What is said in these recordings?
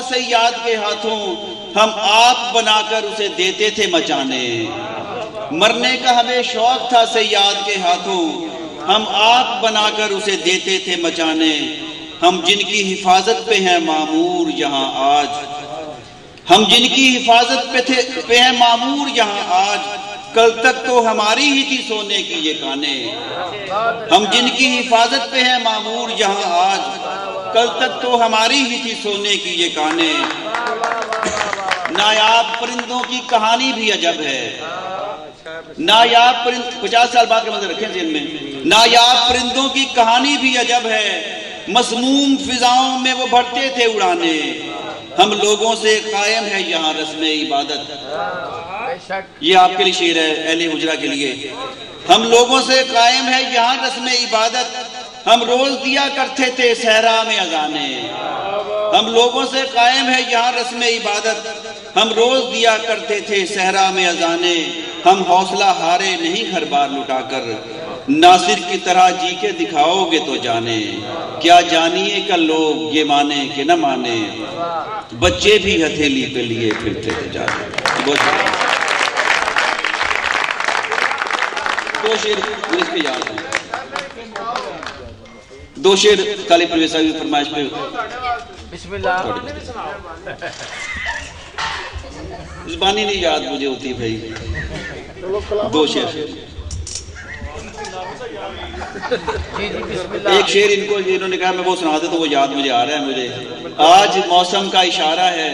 تھا سیاد کے ہاتھوں ہم آپ بنا کر اسے دیتے تھے مچانے۔ مرنے کا ہمیں شوق تھا سیاد کے ہاتھوں۔ ہم آپ بنا کر اسے دیتے تھے مچانے۔ ہم جن کی حفاظت پہ ہیں معمور یہاں آج۔ ہم جن کی حفاظت پہ تھے پہ ہیں معمور یہاں آج۔ کل تک تو ہماری ہی تھی سونے کی یہ کانے ہم جن کی حفاظت پہ ہیں معمور یہاں آج۔ کل تک تو ہماری ہی تھی سونے کی یہ کانے نایاب پرندوں کی کہانی بھی عجب ہے۔ نایاب پرند پچاس سال بعد کے مزے رکھیں ذہن میں۔ نایاب پرندوں کی کہانی بھی عجب ہے۔ مسموم فضاؤں میں وہ بڑھتے تھے اڑانے۔ ہم لوگوں سے قائم ہے یہاں رسم عبادت۔ یہ آپ کے لیے شعر ہے، اہل حجرہ کے لیے۔ ہم لوگوں سے قائم ہے یہاں رسم عبادت۔ ہم روز دیا کرتے تھے صحرا میں اذانے۔ ہم لوگوں سے قائم ہے یہاں رسم عبادت۔ ہم روز دیا کرتے تھے صحرا میں اذانے۔ ہم حوصلہ ہارے نہیں گھر بار لٹا کر۔ ناصر کی طرح جی کے دکھاؤ گے تو جانے۔ کیا جانیے کا لوگ یہ مانے کہ نہ مانے۔ بچے بھی ہتھیلی پہ لیے پھرتے تھے جانے۔ دو شیر دو شیر کالی پرویسہ کی فرمائش پہ۔ بسم اللہ۔ زبانی نہیں یاد مجھے ہوتی بھائی۔ دو شیر۔ جی جی ایک شیر ان کو انہوں نے کہا میں وہ سنا دے تو وہ یاد مجھے آ رہا ہے مجھے۔ آج موسم کا اشارہ ہے۔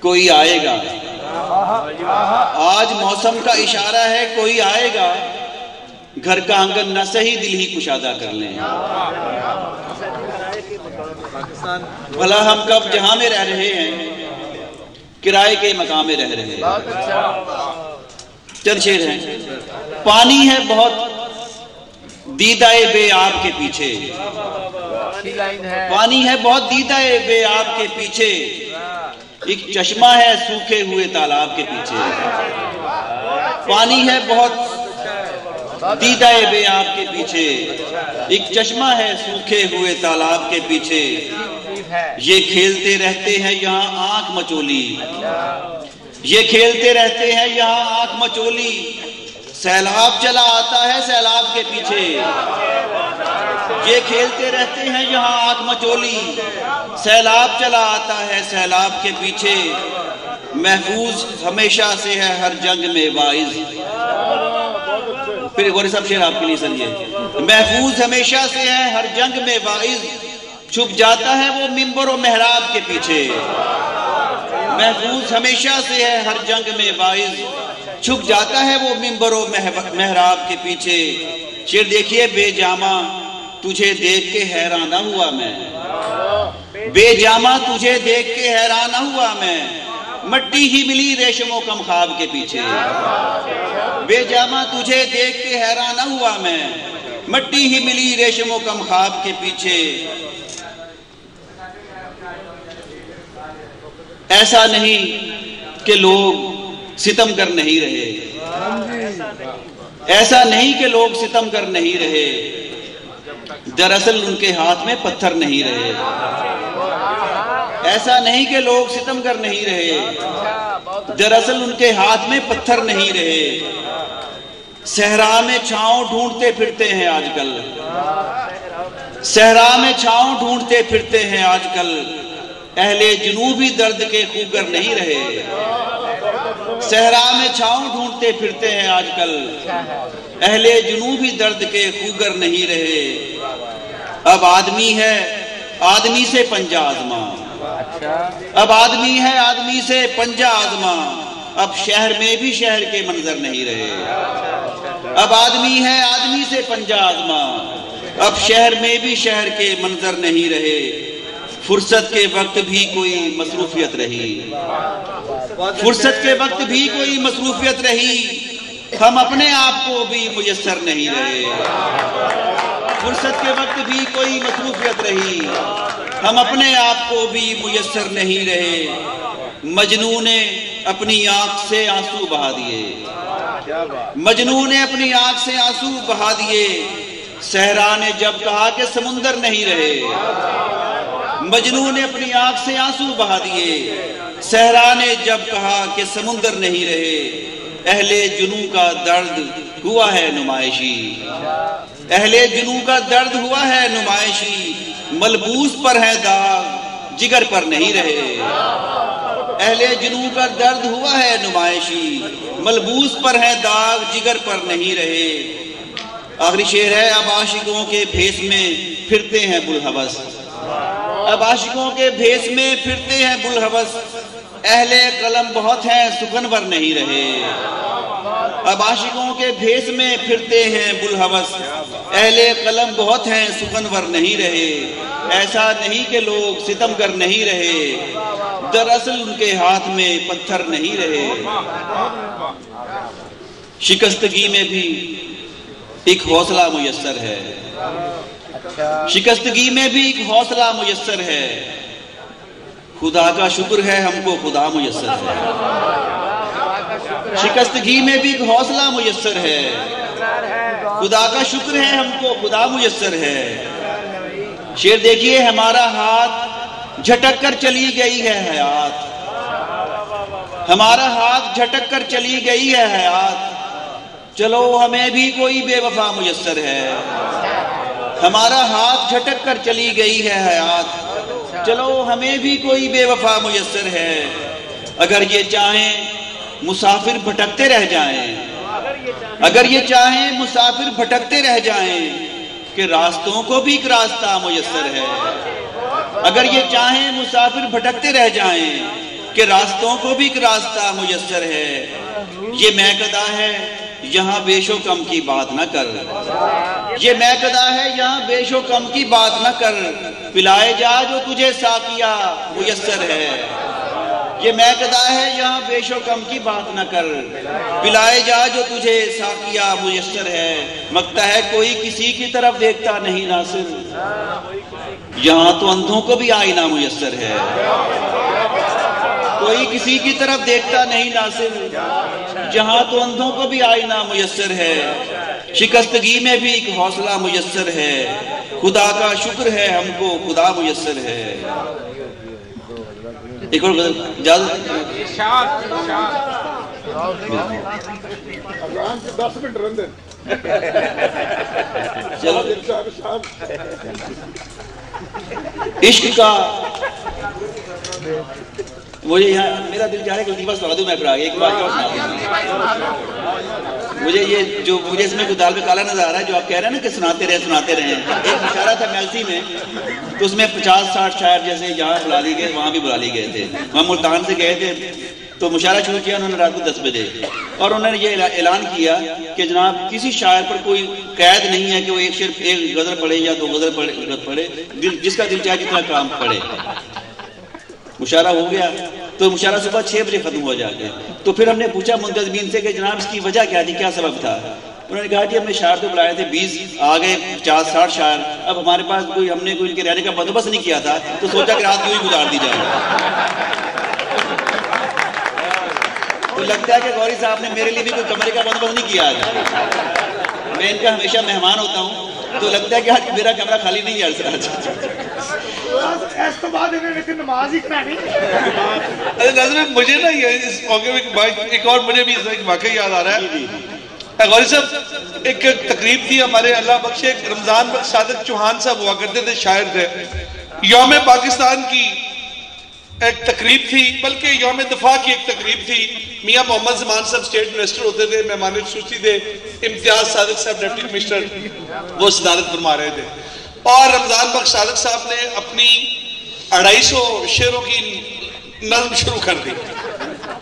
کوئی آئے گا۔ آج موسم کا اشارہ ہے کوئی آئے گا۔ گھر کا آنگن نہ صحیح دل ہی کشادہ کر لیں۔ بھلا ہم کب جہاں میں رہ رہے ہیں کرائے کے مقام میں رہ رہے ہیں۔ اچھا۔ چند شیر ہیں۔ پانی ہے بہت دیدہ بے آپ کے پیچھے۔ پانی ہے بہت دیدہ بے آپ کے پیچھے۔ ایک چشمہ ہے سوکھے ہوئے تالاب کے پیچھے۔ پانی ہے بہت دیدہ بے آپ کے پیچھے۔ ایک چشمہ ہے سوکھے ہوئے تالاب کے پیچھے۔ یہ کھیلتے رہتے ہیں یہاں آنکھ مچولی۔ یہ کھیلتے رہتے ہیں یہاں آنکھ مچولی۔ سیلاب چلا آتا ہے سیلاب کے پیچھے۔ یہ کھیلتے رہتے ہیں یہاں آنکھ مچولی۔ سیلاب چلا آتا ہے سیلاب کے پیچھے۔ محفوظ ہمیشہ سے ہے ہر جنگ میں واعظ۔ پھر غوری صاحب شیر آپ کے لیے سنیے۔ محفوظ ہمیشہ سے ہے ہر جنگ میں واعظ چھپ جاتا ہے وہ ممبر و محراب کے پیچھے۔ محفوظ ہمیشہ سے ہے ہر جنگ میں واعظ چھپ جاتا ہے وہ ممبر و محراب کے پیچھے۔ شیر دیکھیے، بے جامہ تجھے دیکھ کے حیران نہ ہوا میں۔ بے جامہ تجھے دیکھ کے حیران نہ ہوا میں۔ مٹی ہی ملی ریشم و کم خواب کے پیچھے۔ بے جامہ تجھے دیکھ کے حیران ہوا میں۔ مٹی ہی ملی ریشم و کم خواب کے پیچھے۔ ایسا نہیں کہ لوگ ستم کر نہیں رہے۔ ایسا نہیں کہ لوگ ستم کر نہیں رہے۔ دراصل ان کے ہاتھ میں پتھر نہیں رہے۔ ایسا نہیں کہ لوگ ستم کر نہیں رہے۔ دراصل ان کے ہاتھ میں پتھر نہیں رہے۔ صحرا میں چھاؤں ڈھونڈتے پھرتے ہیں آج کل۔ صحرا میں چھاؤں ڈھونڈتے پھرتے ہیں آج کل۔ اہل جنوبی درد کے خوگر نہیں رہے۔ صحرا میں چھاؤں ڈھونڈتے پھرتے ہیں آج کل۔ اہل جنوبی درد کے خوگر نہیں رہے۔ اب آدمی ہے، آدمی سے پنجا آزما اچھا۔ اب آدمی ہے آدمی سے پنجا آزما۔ اب شہر میں بھی شہر کے منظر نہیں رہے۔ اب آدمی ہے آدمی سے پنجا آزما۔ اب شہر میں بھی شہر کے منظر نہیں رہے۔ فرصت کے وقت بھی کوئی مصروفیت رہی۔ فرصت کے وقت بھی کوئی مصروفیت رہی۔ ہم اپنے آپ کو بھی میسر نہیں رہے۔ فرصت کے وقت بھی کوئی مصروفیت رہی۔ ہم اپنے آپ کو بھی میسر نہیں رہے۔ مجنو نے اپنی آنکھ سے آنسو بہا دیے۔ مجنو نے اپنی آنکھ سے آنسو بہا دیے۔ صحرا نے جب کہا کہ سمندر نہیں رہے مجنو نے اپنی آنکھ سے آنسو بہا دیے۔ صحرا نے جب کہا کہ سمندر نہیں رہے، اہل جنو کا درد ہوا ہے نمائشی۔ اہل جنو کا درد ہوا ہے نمائشی۔ ملبوس پر ہے داغ، جگر پر نہیں رہے۔ اہل جنو کا درد ہوا ہے نمائشی۔ ملبوس پر ہے داغ، جگر پر نہیں رہے۔ آخری شعر ہے، اب عاشقوں کے بھیس میں پھرتے ہیں بلحوث اب عاشقوں کے بھیس میں پھرتے ہیں بلحوث اہل قلم بہت ہیں سکنور نہیں رہے۔ اب عاشقوں کے بھیس میں پھرتے ہیں بلحوث اہل قلم بہت ہیں سکنور نہیں رہے۔ ایسا نہیں کہ لوگ ستم کر نہیں رہے۔ دراصل ان کے ہاتھ میں پتھر نہیں رہے۔ شکستگی میں بھی ایک حوصلہ میسر ہے۔ شکستگی میں بھی ایک حوصلہ میسر ہے۔ خدا کا شکر ہے ہم کو خدا میسر ہے۔ شکستگی میں بھی ایک حوصلہ میسر ہے۔ خدا کا شکر ہے، ہم کو خدا میسر ہے۔ شیر دیکھیے، ہمارا ہاتھ جھٹک کر چلی گئی ہے حیات۔ ہمارا ہاتھ جھٹک کر چلی گئی ہے حیات۔ چلو، ہمیں بھی کوئی بے وفا میسر ہے۔ ہمارا ہاتھ جھٹک کر چلی گئی ہے حیات۔ چلو، ہمیں بھی کوئی بے وفا میسر ہے۔ اگر یہ چاہیں، مسافر بھٹکتے رہ جائیں۔ اگر یہ چاہیں مسافر بھٹکتے رہ جائیں کہ راستوں کو بھی ایک راستہ میسر ہے۔ اگر یہ چاہیں مسافر بھٹکتے رہ جائیں کہ راستوں کو بھی ایک راستہ میسر ہے۔ یہ میکدہ ہے، یہاں بیش و کم کی بات نہ کر۔ یہ میکدہ ہے، یہاں بیش و کم کی بات نہ کر۔ پلائے جا جو تجھے ساکیہ میسر ہے۔ یہ میکدہ ہے، یہاں بیش و کم کی بات نہ کر۔ پلائے جا جو تجھے ساکیہ میسر ہے۔ مگتا ہے، کوئی کسی کی طرف دیکھتا نہیں ناصر۔ یہاں تو اندھوں کو بھی آئینہ میسر ہے۔ کوئی کسی کی طرف دیکھتا نہیں ناصر۔ جہاں تو اندھوں کو بھی آئینہ میسر ہے۔ شکستگی میں بھی ایک حوصلہ میسر ہے۔ خدا کا شکر ہے ہم کو، خدا میسر ہے۔ ایک اور غزل اجازت ارشاد ارشاد افغان کے دس منٹ رہندے چلو عشق کا مجھے یہاں میرا دل چاہ رہا ہے کہ لطیفہ سنا دوں میں پھر آگے، ایک بات اور سنا دوں۔ مجھے یہ جو مجھے اس میں کوئی دال میں کالا نظر آ رہا ہے، جو آپ کہہ رہے ہیں نا کہ سناتے رہے سناتے رہے ایک اشارہ تھا میلسی میں، تو اس میں پچاس ساٹھ شاعر جیسے جہاں بلا لی گئے، وہاں بھی بلا لی گئے تھے۔ وہاں ملتان سے گئے تھے، تو مشاعرہ شروع کیا انہوں نے رات کو دس بجے۔ اور انہوں نے یہ اعلان کیا کہ جناب، کسی شاعر پر کوئی قید نہیں ہے کہ وہ ایک شعر ایک غزل پڑھے یا دو غزل پڑھے جس کا دل چاہے جتنا کام پڑھے۔ مشاعرہ ہو گیا تو مشاعرہ صبح چھ بجے ختم ہو جا کے تو پھر ہم نے پوچھا منتظمین سے کہ جناب اس کی وجہ کیا تھی، کیا سبب تھا؟ انہوں نے کہا کہ ہم نے شاعر تو بلائے تھے، بیس آ گئے، پچاس، ساٹھ شاعر۔ اب ہمارے پاس کوئی، ہم نے کوئی ان کے رہنے کا بندوبست نہیں کیا تھا، تو سوچا کہ رات یوں ہی گزار دی جائے۔ تو لگتا ہے کہ غوری صاحب نے میرے لیے بھی کوئی کمرے کا بندوبست نہیں کیا آج میں ان کا ہمیشہ مہمان ہوتا ہوں۔ تو لگتا ہے کہ آج میرا کمرہ خالی نہیں ہے اس تو بعد انہوں نے پھر نماز ہی کرانی ارے ناظرین مجھے نا یہ اس موقع میں ایک اور مجھے بھی ایک واقعہ یاد آ رہا ہے۔ اے غوری صاحب ایک تقریب تھی ہمارے اللہ بخش ایک رمضان بخش صادق چوہان صاحب ہوا کرتے تھے شاعر تھے۔ یوم پاکستان کی ایک تقریب تھی، بلکہ یوم دفاع کی ایک تقریب تھی۔ میاں محمد زمان صاحب سٹیٹ منسٹر ہوتے تھے، مہمان خصوصی تھے امتیاز صادق صاحب ڈپٹی کمشنر وہ صدارت فرما رہے تھے۔ اور رمضان بخش صادق صاحب نے اپنی اڑائی سو شعروں کی نظم شروع کر دی۔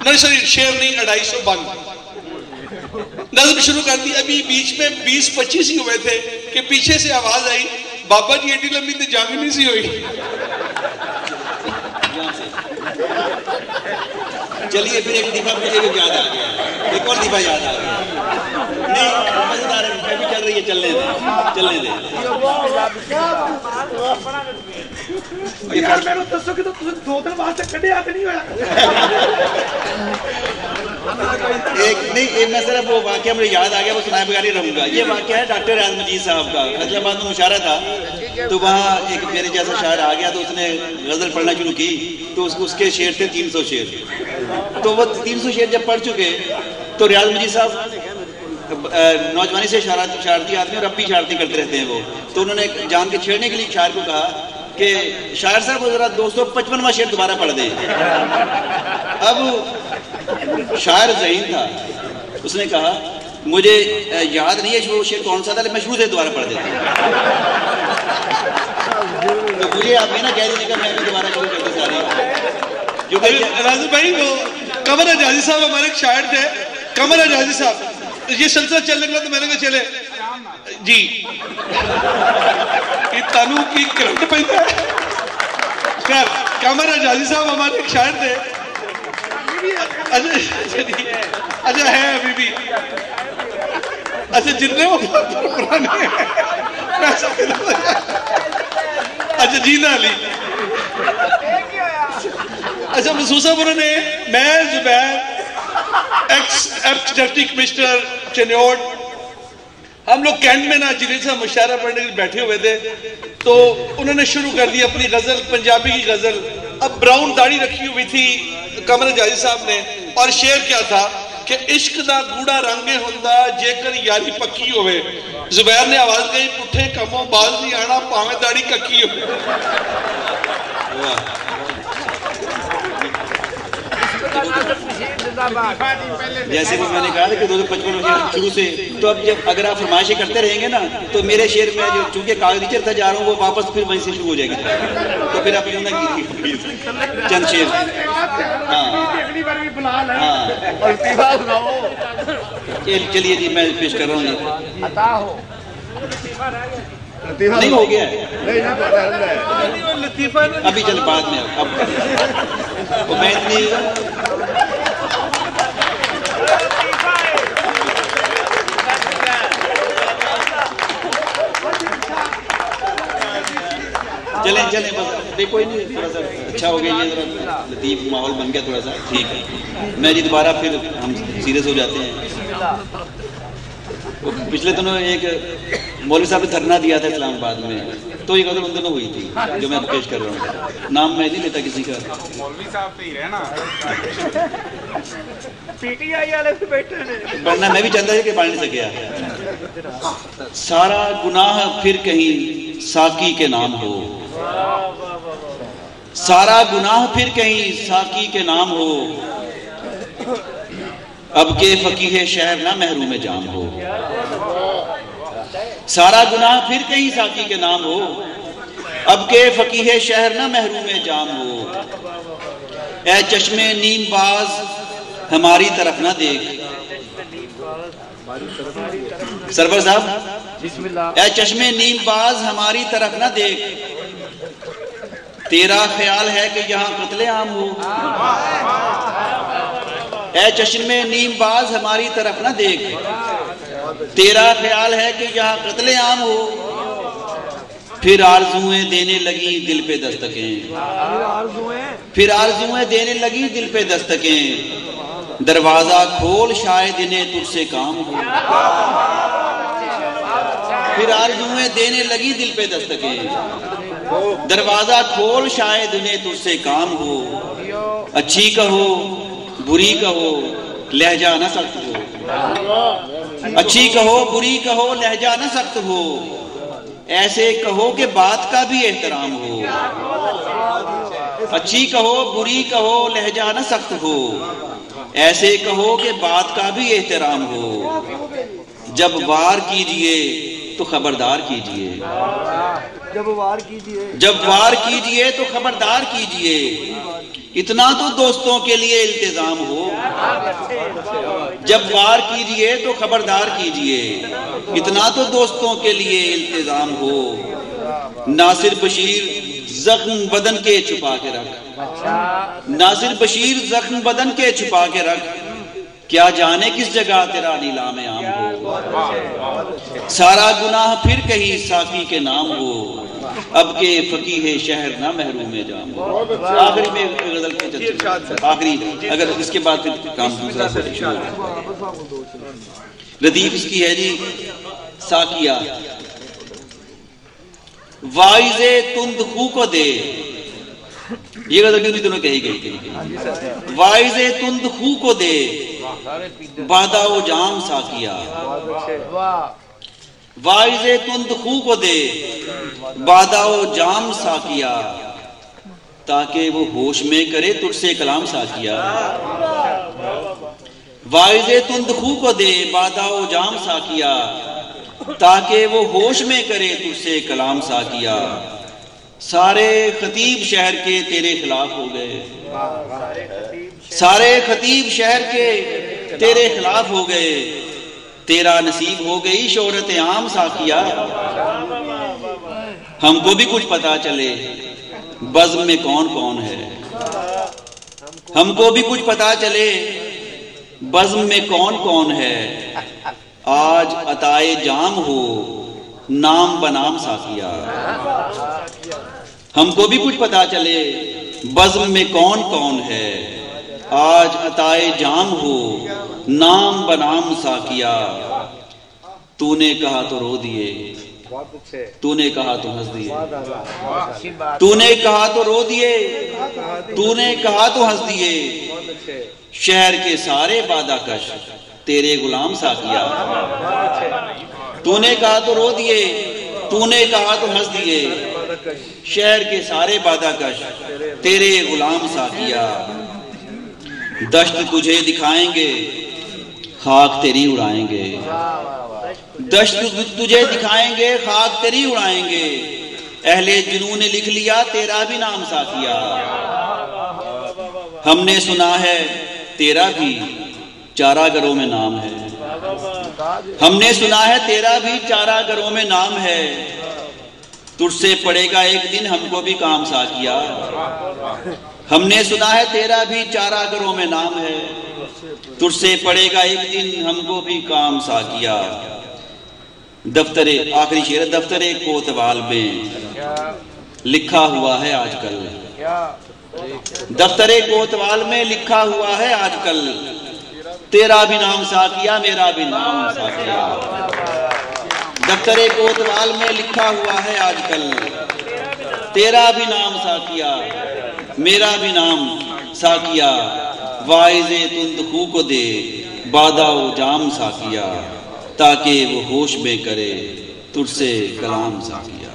نہیں، سوری، شعر نہیں اڑائی سو بند۔ نظم شروع کر دی۔ ابھی بیچ میں بیس پچیس ہی ہوئے تھے کہ پیچھے سے آواز آئی، بابا جی ایڈی لمبی تو جنگ نہیں سی ہوئی۔ چلیے پھر ایک دفعہ مجھے بھی یاد آ گیا۔ ایک اور دفعہ یاد آ گیا۔ نہیں ہے بھی چل رہی ہے چلنے دیں چلنے دیں۔ یار میرے دسو کہ تو تسیں دو دن واسطے کڈیا تے نہیں ہویا۔ ایک نہیں نہیں یہ میں صرف وہ واقعہ مجھے یاد آ گیا وہ سنائے بغیر ہی رہوں گا۔ یہ واقعہ ہے ڈاکٹر ریاض مجید صاحب کا۔ فیصلہ آباد میں مشاعرہ تھا۔ تو وہاں ایک میرے جیسا شاعر آ گیا تو اس نے غزل پڑھنا شروع کی تو اس اس کے شعر تھے تین سو شعر تو وہ تین سو شعر جب پڑھ چکے تو ریاض مجید صاحب نوجوانی سے شرارت شرارتی آدمی اور اب بھی شرارتی کرتے رہتے ہیں وہ تو انہوں نے جان کے چھیڑنے کے لیے شاعر کو کہا کہ شاعر صاحب ذرا دو سو پچپنواں شعر دوبارہ پڑھ دیں۔ اب شاعر ذہین تھا۔ اس نے کہا، مجھے یاد نہیں ہے وہ شعر کون سا تھا، لیکن میں شروع سے دوبارہ پڑھ دیتا مجھے آپ یہ نہ کہہ دینے کا میں بھی دوبارہ شروع کر دوں ساری کیونکہ راضی بھائی، وہ قمر اجازی صاحب ہمارے ایک شاعر تھے۔ قمر اجازی صاحب، یہ سلسلہ چلنے لگا تو میں نے کہا چلے۔ جی۔ یہ تانو کی کرنٹ پہنتا ہے خیر، قمر اجازی صاحب ہمارے ایک شاعر تھے۔ اچھا, اچھا،, جی۔ اچھا، ہے ابھی بھی۔ اچھا جتنے وہ پرانے ہیں۔ اچھا جینا علی۔ اچھا محسوس صاحب، انہوں نے میں Zubair ex ex deputy commissioner Chiniot ہم لوگ کینٹ میں نا جنہیں سے مشاعرہ پڑھنے کے لیے بیٹھے ہوئے تھے، تو انہوں نے شروع کر دی اپنی غزل، پنجابی کی غزل۔ اب براؤن داڑھی رکھی ہوئی تھی کمر جاجی صاحب نے، اور شعر کیا تھا؟ کہ عشق دا گوڑا رنگ ہوندا جے کر یاری پکی ہوئے۔ زبیر نے آواز گئی پٹھے کموں باز نہیں آنا، پاویں داڑی ککی ہوئے۔ جیسے میں نے کہا تھا کہ دو سو پچپن شروع سے تو اب جب اگر آپ فرمائشیں کرتے رہیں گے نا، تو میرے شعر میں جو چونکہ کاغذی چرتا جا رہا ہوں، وہ واپس پھر وہیں سے شروع ہو جائے گی۔ تو پھر آپ یوں چند شعر۔ ہاں۔, ہاں۔ چلیے جی میں پیش کر رہا ہوں جی۔ نہیں ہو گیا۔ ابھی چل بعد میں۔ اب میں اتنی چلیں چلیں بس دیکھو ہی نہیں اچھا ہو گئی لطیف ماحول بن گیا تھوڑا سا ٹھیک ہے۔ میں جی دوبارہ پھر ہم سیریس ہو جاتے ہیں۔ پچھلے دنوں ایک مولوی صاحب نے دھرنا دیا تھا اسلام آباد میں۔ تو یہ غلط ان دنوں ہوئی تھی جو میں پیش کر رہا ہوں۔ نام میں نہیں لیتا کسی کا۔ مولوی صاحب تو ہی رہنا۔ پی ٹی آئی والے سے بیٹھے ہیں۔ بننا میں بھی چاہتا ہوں کہ بڑھ نہیں سکیا۔ سارا گناہ پھر کہیں ساقی کے نام ہو۔ سارا گناہ پھر کہیں ساکی کے نام ہو۔ اب کے فقیہ شہر نہ محروم جام ہو۔ سارا گناہ پھر کہیں ساکی کے نام ہو۔ اب کے فقیہ شہر نہ محروم جام ہو۔ اے چشمے نیم باز ہماری طرف نہ دیکھ۔ سرور صاحب اے چشمے نیم باز ہماری طرف نہ دیکھ۔ تیرا خیال ہے کہ یہاں قتل عام ہو اے چشمے نیم باز ہماری طرف نہ دیکھ۔ تیرا خیال ہے کہ یہاں قتل عام ہو پھر آرزویں دینے لگی دل پہ دستکیں۔ پھر آرزویں دینے لگی دل پہ دستکیں۔ دروازہ کھول شاید انہیں تجھ سے کام ہو۔ پھر آرزویں دینے لگی دل پہ دستکیں۔ دروازہ کھول شاید انہیں تجھ سے کام ہو۔ اچھی کہو، بری کہو، لہجہ نہ سخت ہو۔ اچھی کہو، بری کہو، لہجہ نہ سخت ہو۔ ایسے کہو کہ بات کا بھی احترام ہو۔ اچھی کہو، بری کہو، لہجہ نہ سخت ہو۔ ایسے کہو کہ بات کا بھی احترام ہو۔ جب وار کیجیے تو خبردار کیجیے۔ جب وار کیجیے جب وار کیجیے تو خبردار کیجیے۔ اتنا تو دوستوں کے لیے التزام ہو۔ جب وار کیجیے تو خبردار کیجیے۔ اتنا تو دوستوں کے لیے التزام ہو۔ ناصر بشیر زخم بدن کے چھپا کے رکھ۔ ناصر بشیر زخم بدن کے چھپا کے رکھ۔ کیا جانے کس جگہ تیرا نیلام عام ہو؟ سارا گناہ پھر کہیں ساقی کے نام ہو؟ اب کے فقیح شہر نہ محروم جام ہو۔ آخری میں غزل کے آخری اگر اس کے بعد پھر کام دوسرا سے شروع ردیف اس کی ہے جی ساکیہ وائز تند خو کو دے۔ یہ غزل بھی دنوں کہی گئی؟ تھی وائز تند خو کو دے۔ بادہ و جام ساکیہ وائز تند خو کو دے۔ بادہ و جام ساکیہ تاکہ وہ ہوش میں کرے تجھ سے کلام ساکیہ وائز تند خو کو دے۔ بادہ و جام ساکیہ تاکہ وہ ہوش میں کرے تجھ سے کلام ساکیہ سارے خطیب شہر کے تیرے خلاف ہو گئے۔ سارے خطیب شہر کے تیرے خلاف ہو گئے۔ تیرا نصیب ہو گئی شہرت عام ساکیہ ہم کو بھی کچھ پتا چلے۔ بزم میں کون کون ہے۔ ہم کو بھی کچھ پتا چلے۔ بزم میں کون کون ہے۔ آج عطائے جام ہو۔ نام بنام ساکیہ ہم کو بھی کچھ پتا چلے۔ بزم میں کون کون ہے۔ آج عطائے جام ہو، نام بنام ساکیہ تو نے کہا تو رو دیے تو نے کہا تو ہنس دیے تو نے کہا تو رو دیے تو نے کہا تو ہنس دیے شہر کے سارے بادہ کش، تیرے غلام ساکیہ تو نے کہا تو رو دیے تو نے کہا تو ہنس دیے شہر کے سارے بادہ کش، تیرے غلام ساکیہ دشت تجھے دکھائیں گے، خاک تیری اڑائیں گے۔ دشت تجھے دکھائیں گے، خاک تیری اڑائیں گے۔ اہل جنوں نے لکھ لیا، تیرا بھی نام ساکیہ ہم نے سنا ہے، تیرا بھی چارہ گروں میں نام ہے۔ ہم نے سنا ہے، تیرا بھی چارہ گروں میں نام ہے۔ تجھ سے پڑے گا ایک دن، ہم کو بھی کام سا کیا ہم نے سنا ہے تیرا بھی چارہ گروں میں نام ہے۔ تجھ سے پڑے گا ایک دن ہم کو بھی کام سا کیا۔ دفتر آخری شیر دفتر کوتوال میں۔ لکھا ہوا ہے آج کل دفتر کوتوال میں لکھا ہوا ہے آج کل تیرا بھی نام ساتھیا میرا بھی نام ساتھیا دفتر کوتوال میں لکھا ہوا ہے آج کل تیرا بھی نام ساتھیا میرا بھی نام ساکیا وائز تند خو کو دے بادہ و جام ساکیا تاکہ وہ ہوش میں کرے تر سے کلام ساکیا